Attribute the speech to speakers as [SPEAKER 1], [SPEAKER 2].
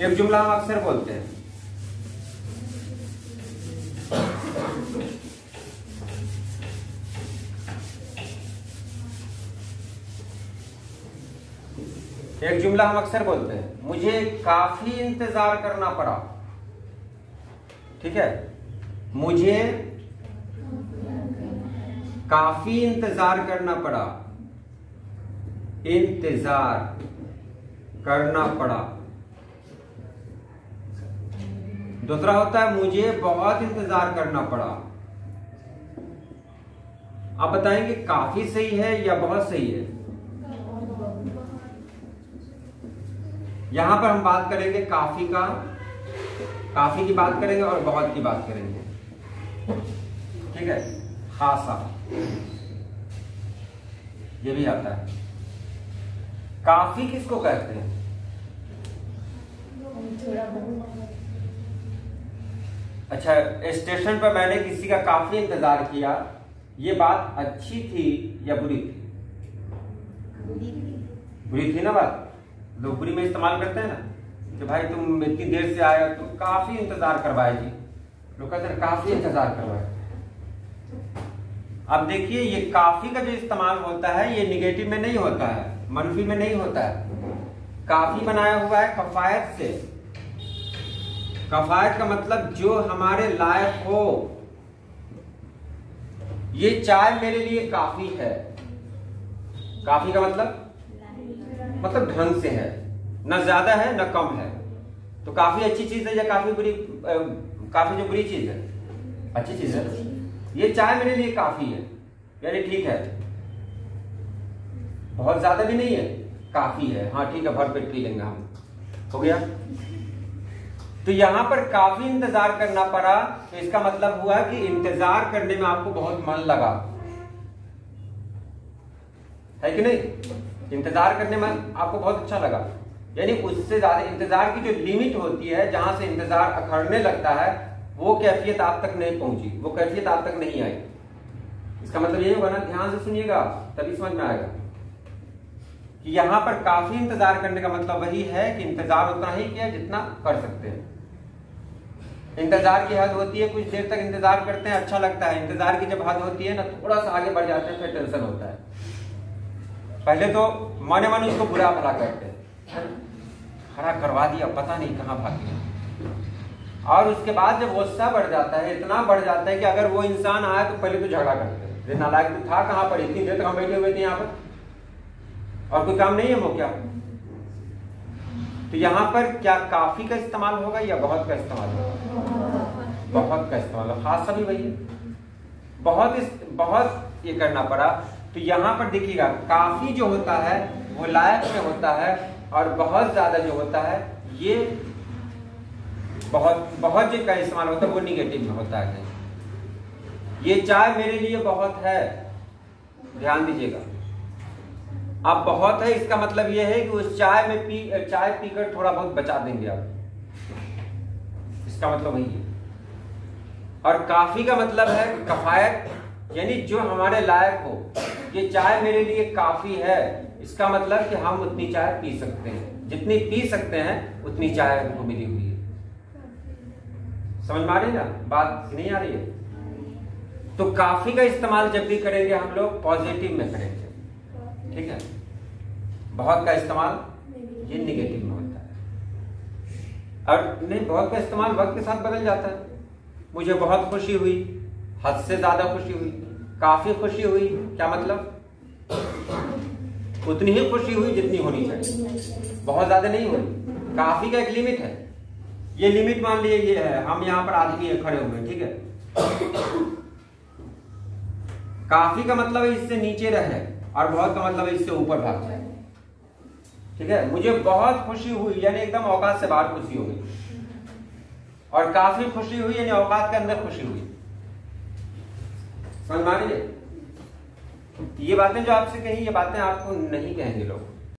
[SPEAKER 1] एक जुमला हम अक्सर बोलते हैं। एक जुमला हम अक्सर बोलते हैं। मुझे काफ़ी इंतज़ार करना पड़ा। ठीक है? मुझे काफ़ी इंतज़ार करना पड़ा। इंतज़ार करना पड़ा। दूसरा होता है, मुझे बहुत इंतज़ार करना पड़ा। आप बताएँगे काफ़ी सही है या बहुत सही है? यहाँ पर हम बात करेंगे काफ़ी का, काफ़ी की बात करेंगे और बहुत की बात करेंगे। ठीक है? खासा। ये भी आता है। काफ़ी किसको कहते हैं? अच्छा स्टेशन पर मैंने किसी का काफ़ी इंतज़ार किया। ये बात अच्छी थी या बुरी थी? बुरी थी। ना बात? लोग बुरी में इस्तेमाल करते हैं ना? कि भाई तुम इतनी देर से आए तुम काफ़ी इंतज़ार करवाए जी। लोग कहते हैं काफ़ी इंतज़ार करवाए। अब देखिए ये काफ़ी का जो इस्तेमाल होता है ये निगेटिव में नहीं होता है मनफी में नहीं होता है। काफ़ी बनाया हुआ है कफायत से। कफायत का मतलब जो हमारे लायक हो। ये चाय मेरे लिए काफ़ी है। काफ़ी का मतलब? मतलब ढंग से है। ना ज़्यादा है, ना कम है। तो काफ़ी अच्छी चीज़ है या काफ़ी बुरी काफ़ी जो बुरी चीज़ है? अच्छी चीज़ है। ये चाय मेरे लिए काफ़ी है। यानी ठीक है। बहुत ज़्यादा भी नहीं है, काफ़ी है। हाँ ठीक है, भर पेट पी लेंगे हम। हो गया? तो यहाँ पर काफ़ी इंतज़ार करना पड़ा। तो इसका मतलब हुआ कि इंतज़ार करने में आपको बहुत मन लगा। है कि नहीं? इंतज़ार करने में आपको बहुत अच्छा लगा। यानी उससे ज़्यादा इंतज़ार की जो लिमिट होती है, जहाँ से इंतज़ार अखड़ने लगता है, वो कैफियत आप तक नहीं पहुँची। वो कैफियत आप तक नहीं आई। इसका मतलब ये होगा ना, ध्यान से सुनिएगा, तभी समझ में आएगा। कि यहाँ पर काफ़ी इंतज़ार करने का मतलब वही है कि इंतज़ार उतना ही किया जितना कर सकते हैं। इंतज़ार की हद होती है, कुछ देर तक इंतज़ार करते हैं अच्छा लगता है। इंतज़ार की जब हद होती है ना थोड़ा सा आगे बढ़ जाते हैं, फिर टेंशन होता है। पहले तो मने मन उसको बुरा भला करते हैं। खड़ा करवा दिया, पता नहीं कहाँ भाग गया। और उसके बाद जब गुस्सा बढ़ जाता है, इतना बढ़ जाता है कि अगर वो इंसान आए तो पहले तो झगड़ा करते हैं। नालायक तो था, कहाँ पर? इतनी देर तक हम बैठे हुए थे यहाँ पर। और कोई काम नहीं है वो क्या? तो यहाँ पर क्या काफ़ी का इस्तेमाल होगा या बहुत का इस्तेमाल होगा? बहुत का इस्तेमाल खास सभी वही है। बहुत इस, बहुत ये करना पड़ा। तो यहाँ पर देखिएगा काफ़ी जो होता है वो लायक में होता है और बहुत ज़्यादा जो होता है ये बहुत बहुत जो का इस्तेमाल होता है वो निगेटिव में होता है। ये चाय मेरे लिए बहुत है। ध्यान दीजिएगा। अब बहुत है, इसका मतलब यह है कि उस चाय में पी चाय पीकर थोड़ा बहुत बचा देंगे आप इसका मतलब वही है। और काफ़ी का मतलब है कफायत, यानी जो हमारे लायक हो, ये चाय मेरे लिए काफ़ी है। इसका मतलब कि हम उतनी चाय पी सकते हैं। जितनी पी सकते हैं, उतनी चाय हमको मिली हुई है। समझ में आ रही ना? बात नहीं आ रही है? तो काफ़ी का इस्तेमाल जब भी करेंगे हम लोग, पॉजिटिव में करेंगे। ठीक है? बहुत का इस्तेमाल ये निगेटिव में होता है। और नहीं, बहुत का इस्तेमाल वक्त के साथ बदल जाता है। मुझे बहुत खुशी हुई, हद से ज़्यादा खुशी हुई, काफ़ी खुशी हुई, क्या मतलब? उतनी ही खुशी हुई जितनी होनी चाहिए। बहुत ज़्यादा नहीं हुई, काफ़ी का एक लिमिट है। ये लिमिट मान लिए ये है, हम यहाँ पर आदमी है खड़े हुए ठीक है? काफ़ी का मतलब है इससे नीचे रहे। और बहुत का मतलब इससे ऊपर भाग जाए। ठीक है? मुझे बहुत खुशी हुई, यानी एकदम औकात से बाहर खुशी हो गई। और काफ़ी खुशी हुई, यानी औकात के अंदर खुशी हुई। समझ मानिए ये बातें जो आपसे कही, ये बातें आपको नहीं कहेंगे लोग।